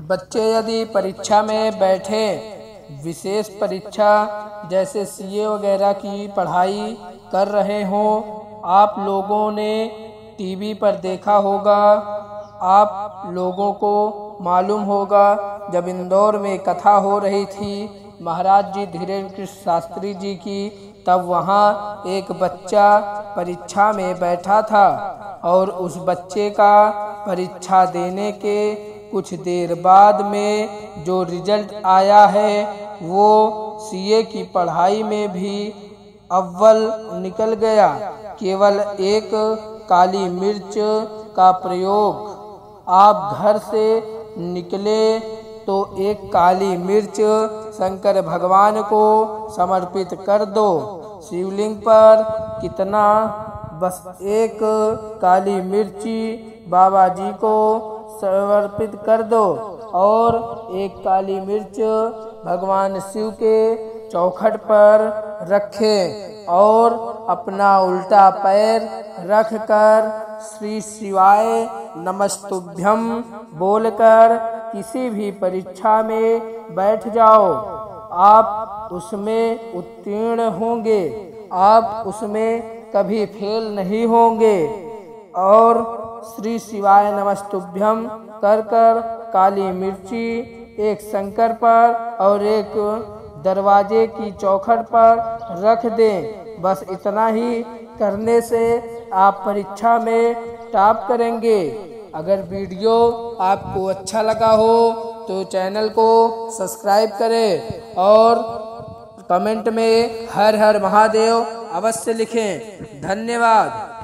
बच्चे यदि परीक्षा में बैठे, विशेष परीक्षा जैसे सीए वगैरह की पढ़ाई कर रहे हों, आप लोगों ने टीवी पर देखा होगा। आप लोगों को मालूम होगा, जब इंदौर में कथा हो रही थी, महाराज जी धीरेन्द्र कृष्ण शास्त्री जी की, तब वहाँ एक बच्चा परीक्षा में बैठा था और उस बच्चे का परीक्षा देने के कुछ देर बाद में जो रिज़ल्ट आया है, वो सीए की पढ़ाई में भी अव्वल निकल गया। केवल एक काली मिर्च का प्रयोग। आप घर से निकले तो एक काली मिर्च शंकर भगवान को समर्पित कर दो। शिवलिंग पर कितना बस एक काली मिर्ची बाबा जी को समर्पित कर दो। और एक काली मिर्च भगवान शिव के चौखट पर रखें और अपना उल्टा पैर रख कर श्री शिवाय नमस्तुभ्यम बोलकर किसी भी परीक्षा में बैठ जाओ। आप उसमें उत्तीर्ण होंगे। आप उसमें कभी फेल नहीं होंगे। और श्री शिवाय नमस्तुभ्यम कर कर काली मिर्ची, एक शंकर पर और एक दरवाजे की चौखट पर रख दें। बस इतना ही करने से आप परीक्षा में टॉप करेंगे। अगर वीडियो आपको अच्छा लगा हो तो चैनल को सब्सक्राइब करें और कमेंट में हर हर महादेव अवश्य लिखें। धन्यवाद।